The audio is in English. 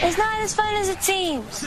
It's not as fun as it seems.